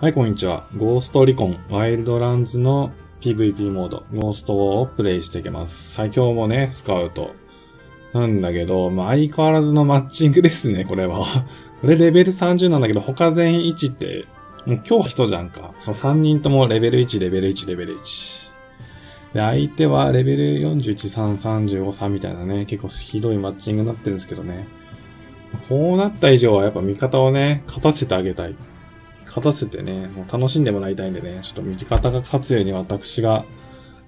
はい、こんにちは。ゴーストリコンワイルドランズの PVP モード、ゴーストをプレイしていきます。はい、今日もね、スカウト。なんだけど、まあ、相変わらずのマッチングですね、これは。これレベル30なんだけど、他全員1って、もう今日は人じゃんか。その3人ともレベル1、レベル1、レベル1。で、相手はレベル41、3、35、3みたいなね、結構ひどいマッチングになってるんですけどね。こうなった以上はやっぱ味方をね、勝たせてあげたい。勝たせてね、もう楽しんでもらいたいんでね、ちょっと味方が勝つように私が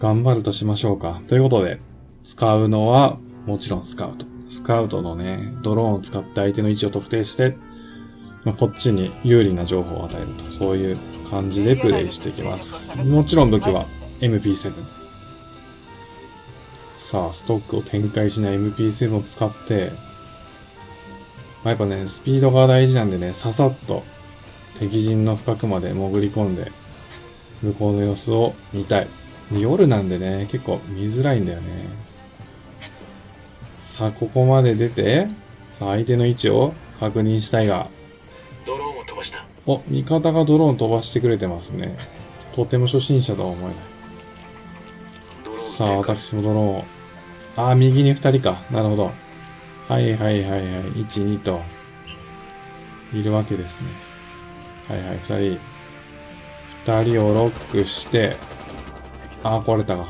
頑張るとしましょうか。ということで、使うのは、もちろんスカウト。スカウトのね、ドローンを使って相手の位置を特定して、こっちに有利な情報を与えると、そういう感じでプレイしていきます。もちろん武器は MP7。さあ、ストックを展開しない MP7 を使って、まあ、やっぱね、スピードが大事なんでね、ささっと敵陣の深くまで潜り込んで、向こうの様子を見たい。で夜なんでね、結構見づらいんだよね。さあ、ここまで出て、さあ、相手の位置を確認したいが、ドローンを飛ばしたお、味方がドローン飛ばしてくれてますね。とても初心者とは思えない。さあ、私もドローンを。あー、右に二人か。なるほど。はいはいはいはい。1、2と、いるわけですね。はいはい、二人。二人をロックして、あー、壊れたが。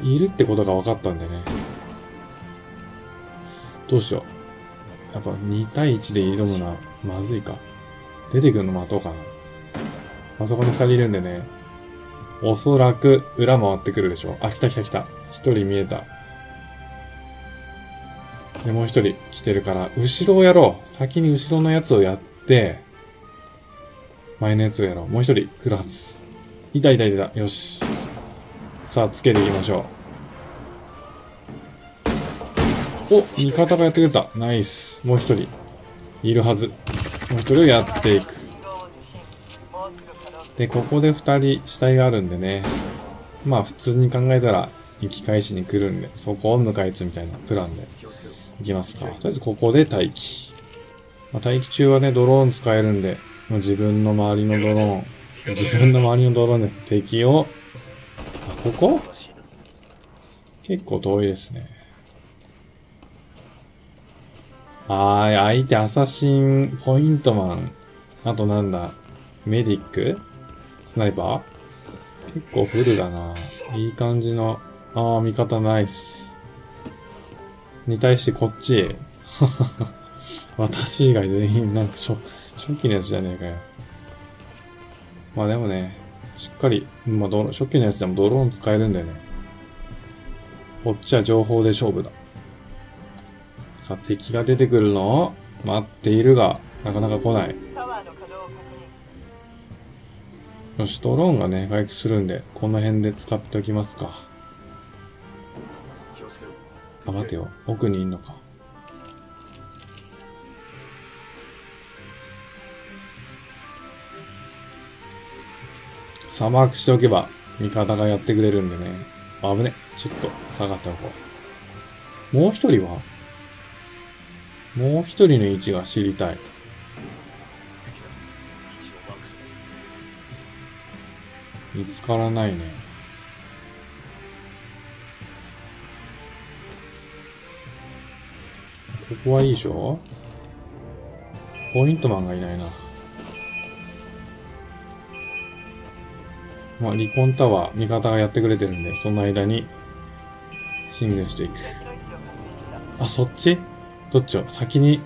いるってことが分かったんでね。どうしよう。やっぱ2対1で挑むのはまずいか。出てくるの待とうかな。あそこに2人いるんでね。おそらく裏回ってくるでしょ。あ、来た来た来た。1人見えた。で、もう1人来てるから、後ろをやろう。先に後ろのやつをやって、前のやつをやろう。もう1人来るはず。いたいたいた。よし。さあ、つけていきましょう。お、味方がやってくれた。ナイス。もう一人。いるはず。もう一人をやっていく。で、ここで二人死体があるんでね。まあ、普通に考えたら、生き返しに来るんで、そこを迎えつみたいなプランで気をつけろいきますか。とりあえずここで待機。まあ、待機中はね、ドローン使えるんで、自分の周りのドローン、自分の周りのドローンで敵を、あ、ここ？結構遠いですね。あーい、相手アサシン、ポイントマン、あとなんだ、メディック？スナイパー？結構フルだな。いい感じの、あー、味方ナイス。に対してこっち。私以外全員なんか初、初期のやつじゃねえかよ。まあでもね、しっかり、まあドロ初期のやつでもドローン使えるんだよね。こっちは情報で勝負だ。さあ、敵が出てくるの？を待っているが、なかなか来ない。よし、ドローンがね、回復するんで、この辺で使っておきますか。あ、待てよ。奥にいんのか。さ、マークしておけば、味方がやってくれるんでね。あ危ね。ちょっと下がっておこう。もう一人は？もう一人の位置が知りたい。見つからないね。ここはいいでしょ？ポイントマンがいないな。まあ、リコンタワー、味方がやってくれてるんで、その間に、進軍していく。あ、そっち？どっちを？先に、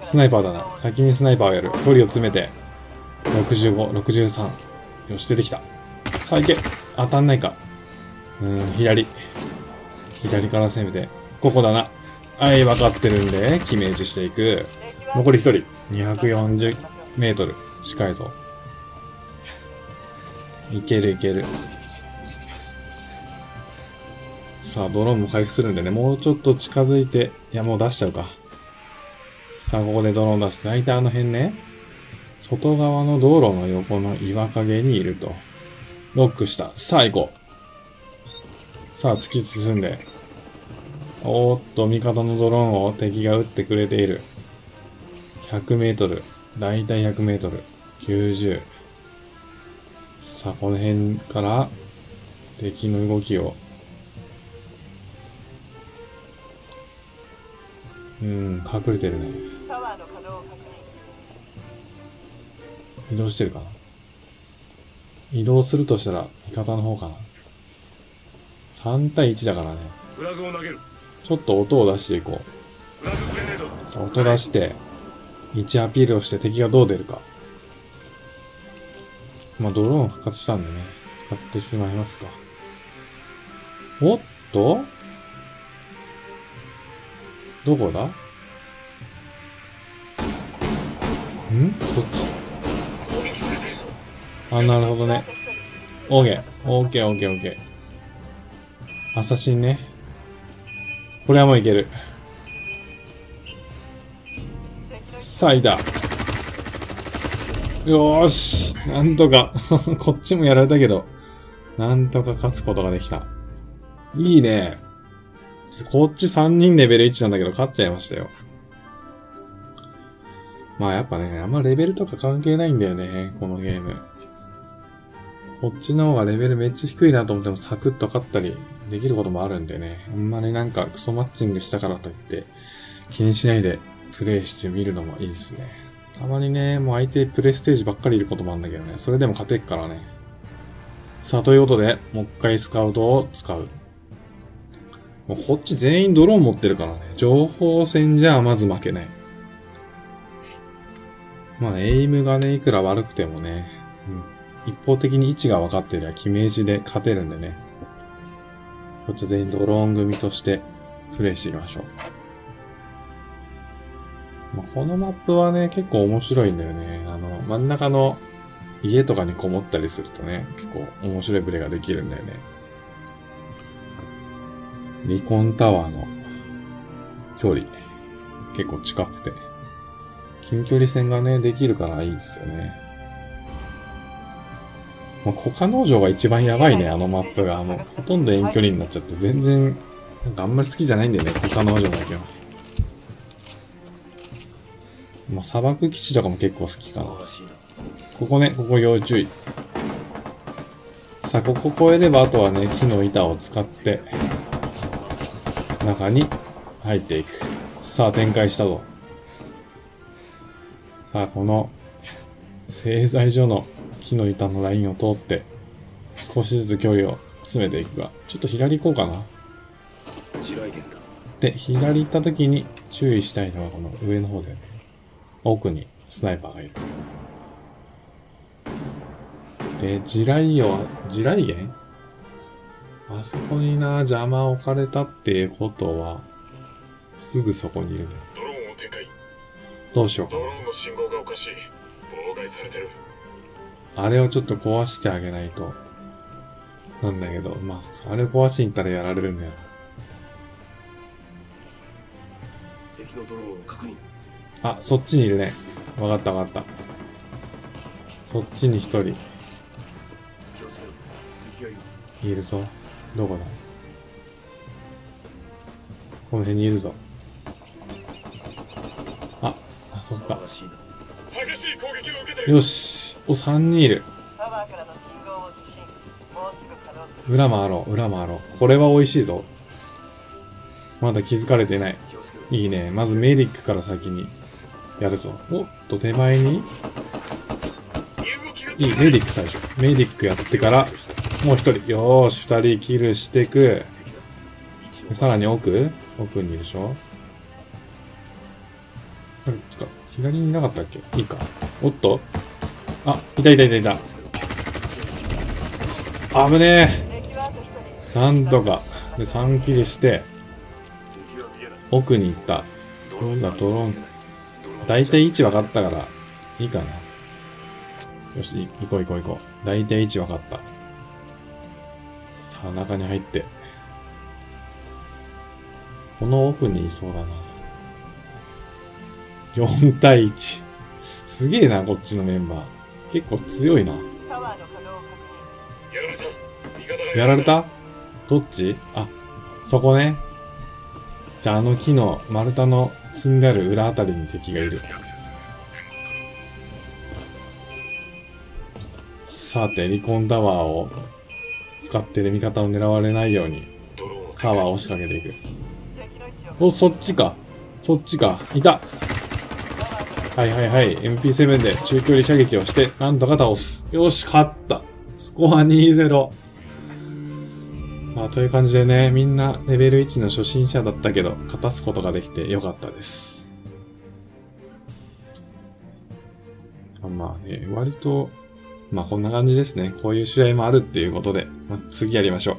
スナイパーだな。先にスナイパーをやる。距離を詰めて、65、63。よし、出てきた。さあ、行け。当たんないか。うん、左。左から攻めて。ここだな。はい、分かってるんで、決め打ちしていく。残り一人。240メートル。近いぞ。いけるいける。さあ、ドローンも回復するんでね、もうちょっと近づいて、いや、もう出しちゃうか。さあ、ここでドローン出して、大体あの辺ね、外側の道路の横の岩陰にいると。ロックした。さあ、行こう。さあ、突き進んで。おーっと、味方のドローンを敵が撃ってくれている。100メートル。だいたい100メートル。90。さあ、この辺から、敵の動きを。うん、隠れてるね。移動してるかな？移動するとしたら、味方の方かな ?3 対1だからね。ちょっと音を出していこう。さあ音出して、1アピールをして敵がどう出るか。まあ、ドローン復活したんでね、使ってしまいますか。おっと？どこだ？ん？こっち？あ、なるほどね。オーケー。オーケーオーケーオーケー。アサシンね。これはもういける。のさあ、いた。よーし。なんとか。こっちもやられたけど、なんとか勝つことができた。いいね。こっち3人レベル1なんだけど、勝っちゃいましたよ。まあやっぱね、あんまレベルとか関係ないんだよね、このゲーム。こっちの方がレベルめっちゃ低いなと思ってもサクッと勝ったりできることもあるんでね。あんまりなんかクソマッチングしたからといって気にしないでプレイしてみるのもいいですね。たまにね、もう相手プレステージばっかりいることもあるんだけどね。それでも勝てっからね。さあ、ということで、もう一回スカウトを使う。もうこっち全員ドローン持ってるからね。情報戦じゃまず負けない。まあ、エイムがね、いくら悪くてもね、うん、一方的に位置が分かってりゃ、決め字で勝てるんでね。こっちは全員ドローン組としてプレイしていきましょう。まあこのマップはね、結構面白いんだよね。あの、真ん中の家とかにこもったりするとね、結構面白いプレイができるんだよね。リコンタワーの距離、結構近くて、近距離戦がね、できるからいいですよね。まあ、コカ農場が一番やばいね、あのマップが。もうほとんど遠距離になっちゃって、全然、なんかあんまり好きじゃないんだよね、コカ農場だけは。まあ、砂漠基地とかも結構好きかな。ここね、ここ要注意。さあ、ここ越えれば、あとはね、木の板を使って、中に入っていく。さあ、展開したぞ。さあ、この、製材所の木の板のラインを通って、少しずつ距離を詰めていくが、ちょっと左行こうかな。で、左行った時に注意したいのはこの上の方だよね。奥にスナイパーがいる。で、地雷を、地雷原？あそこにな、邪魔置かれたっていうことは、すぐそこにいるね。ドローンを展開どうしようかドローンの信号がおかしい妨害されてるな。あれをちょっと壊してあげないと。なんだけど、まあ、あれを壊しに行ったらやられるんだよ。敵のドローンを確認あ、そっちにいるね。わかったわかった。そっちに一人いるぞ。どこだ？この辺にいるぞ。あ、あ、そっか。よし。お、3人いる。裏回ろう、裏回ろう。これは美味しいぞ。まだ気づかれていない。いいね。まずメディックから先にやるぞ。おっと、手前にいい、メディック最初。メディックやってから、もう一人。よーし、二人キルしてく。さらに奥？奥にいるでしょ？あれ、つか、左にいなかったっけ？いいか。おっとあ、いたいたいたいた。危ねえ。なんとか。で、3キルして、奥に行った。どうだ、ドローン。大体位置分かったから、いいかな。よし、行こう行こう行こう。大体位置分かった。さあ、中に入って。この奥にいそうだな。4対1。すげえな、こっちのメンバー。結構強いな。やられた？どっち？あ、そこね。じゃあ、あの木の丸太の積んである裏あたりに敵がいる。さて、リコンタワーを使ってる味方を狙われないように、タワーを仕掛けていく。お、そっちか。そっちか。いた。はいはいはい。MP7 で中距離射撃をして、なんとか倒す。よし、勝った。スコア2-0。まあ、という感じでね、みんなレベル1の初心者だったけど、勝たすことができてよかったです。まあね、割と、まあこんな感じですね。こういう試合もあるっていうことで、まず次やりましょう。